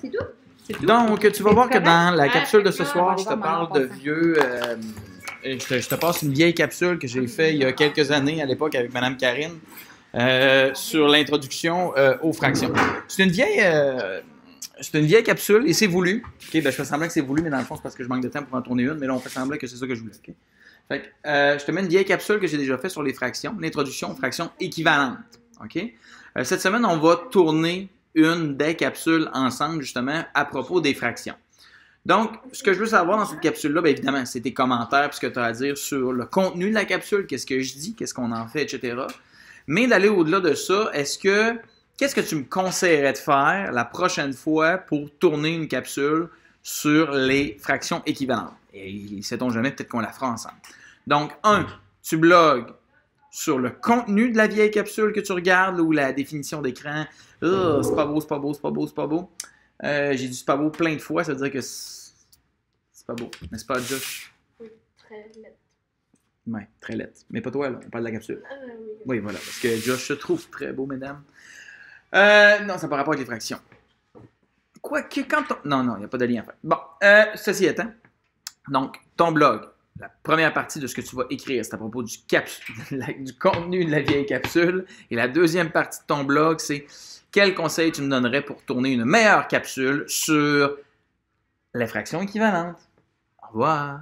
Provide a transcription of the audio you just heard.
C'est tout? Donc, tu vas voir que dans la Ah, capsule de ce soir, je te parle de vieux. euh, je, te, je te passe une vieille capsule que j'ai fait il y a quelques années à l'époque avec Mme Karine euh, sur l'introduction euh, aux fractions. C'est une vieille. euh, c'est une vieille capsule et c'est voulu. Ok, ben, je fais semblant que c'est voulu, mais dans le fond, c'est parce que je manque de temps pour en tourner une. Mais là, on fait semblant que c'est ça que je voulais. ok? Fait que, euh, je te mets une vieille capsule que j'ai déjà fait sur les fractions, l'introduction aux fractions équivalentes. OK? Euh, cette semaine, on va tourner une des capsules ensemble, justement, à propos des fractions. Donc, ce que je veux savoir dans cette capsule-là, bien évidemment, c'est tes commentaires, puis ce que tu as à dire sur le contenu de la capsule, qu'est-ce que je dis, qu'est-ce qu'on en fait, etc. Mais d'aller au-delà de ça, est-ce que, qu'est-ce que tu me conseillerais de faire la prochaine fois pour tourner une capsule sur les fractions équivalentes? Et sait-on jamais, peut-être qu'on la fera ensemble. Donc, un, tu blogues sur le contenu de la vieille capsule que tu regardes ou la définition d'écran. Ah, c'est pas beau, c'est pas beau, c'est pas beau, c'est pas beau. Euh, J'ai dit c'est pas beau plein de fois, ça veut dire que c'est pas beau. N'est-ce pas, Josh? Oui, très lettre. Ouais, très lettre. Mais pas toi, là, on parle de la capsule. Ah oui. Oui, voilà, parce que Josh se trouve très beau, mesdames. Euh, non, ça n'a pas rapport avec les fractions. Quoique, quand on... Non, non, il n'y a pas de lien à faire. Bon, euh, ceci étant, donc, ton blog, la première partie de ce que tu vas écrire, c'est à propos du, contenu de la vieille capsule. Et la deuxième partie de ton blog, c'est quel conseil tu me donnerais pour tourner une meilleure capsule sur les fractions équivalentes. Au revoir.